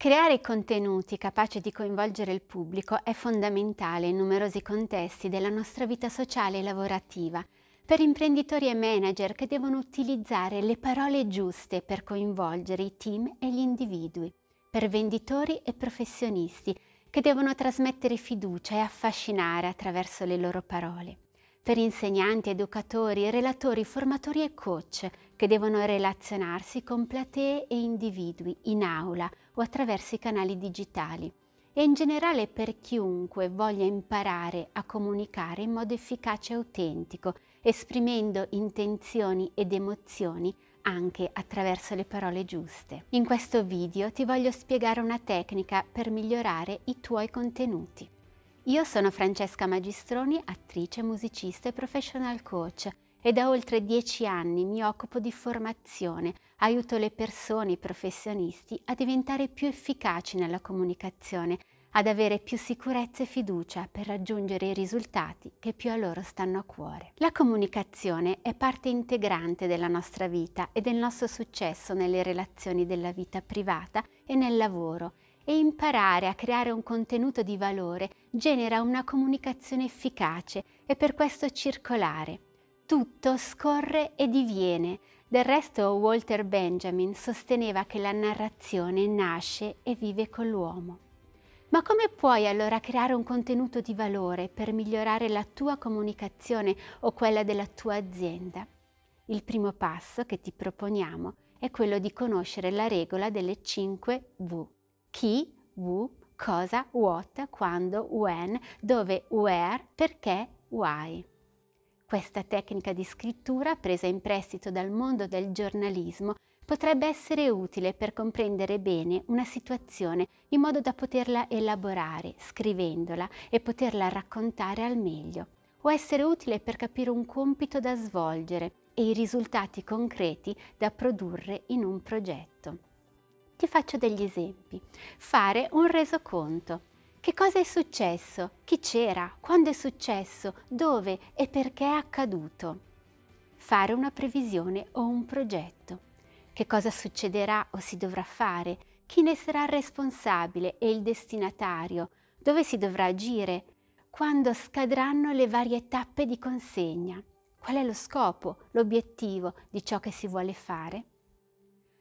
Creare contenuti capaci di coinvolgere il pubblico è fondamentale in numerosi contesti della nostra vita sociale e lavorativa, per imprenditori e manager che devono utilizzare le parole giuste per coinvolgere i team e gli individui, per venditori e professionisti che devono trasmettere fiducia e affascinare attraverso le loro parole per insegnanti, educatori, relatori, formatori e coach che devono relazionarsi con platee e individui in aula o attraverso i canali digitali e in generale per chiunque voglia imparare a comunicare in modo efficace e autentico, esprimendo intenzioni ed emozioni anche attraverso le parole giuste. In questo video ti voglio spiegare una tecnica per migliorare i tuoi contenuti. Io sono Francesca Magistroni, attrice, musicista e professional coach e da oltre dieci anni mi occupo di formazione, aiuto le persone, i professionisti a diventare più efficaci nella comunicazione, ad avere più sicurezza e fiducia per raggiungere i risultati che più a loro stanno a cuore. La comunicazione è parte integrante della nostra vita e del nostro successo nelle relazioni della vita privata e nel lavoro e imparare a creare un contenuto di valore genera una comunicazione efficace e per questo circolare. Tutto scorre e diviene. Del resto Walter Benjamin sosteneva che la narrazione nasce e vive con l'uomo. Ma come puoi allora creare un contenuto di valore per migliorare la tua comunicazione o quella della tua azienda? Il primo passo che ti proponiamo è quello di conoscere la regola delle 5 V chi, who, cosa, what, quando, when, dove, where, perché, why. Questa tecnica di scrittura, presa in prestito dal mondo del giornalismo, potrebbe essere utile per comprendere bene una situazione in modo da poterla elaborare, scrivendola e poterla raccontare al meglio, o essere utile per capire un compito da svolgere e i risultati concreti da produrre in un progetto. Ti faccio degli esempi. Fare un resoconto. Che cosa è successo? Chi c'era? Quando è successo? Dove e perché è accaduto? Fare una previsione o un progetto. Che cosa succederà o si dovrà fare? Chi ne sarà responsabile e il destinatario? Dove si dovrà agire? Quando scadranno le varie tappe di consegna? Qual è lo scopo, l'obiettivo di ciò che si vuole fare?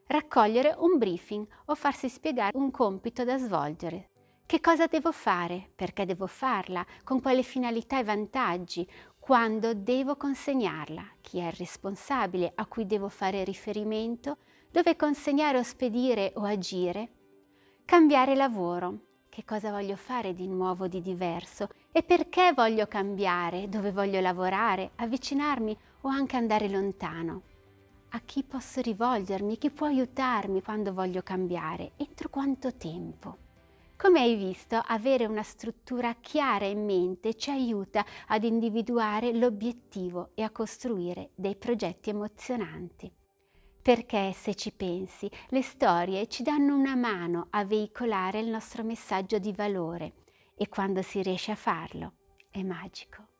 Raccogliere un briefing o farsi spiegare un compito da svolgere. Che cosa devo fare? Perché devo farla? Con quale finalità e vantaggi? Quando devo consegnarla? Chi è il responsabile a cui devo fare riferimento? Dove consegnare o spedire o agire? Cambiare lavoro. Che cosa voglio fare di nuovo, di diverso? E perché voglio cambiare? Dove voglio lavorare? Avvicinarmi o anche andare lontano? A chi posso rivolgermi, chi può aiutarmi quando voglio cambiare, entro quanto tempo. Come hai visto, avere una struttura chiara in mente ci aiuta ad individuare l'obiettivo e a costruire dei progetti emozionanti. Perché, se ci pensi, le storie ci danno una mano a veicolare il nostro messaggio di valore e quando si riesce a farlo è magico.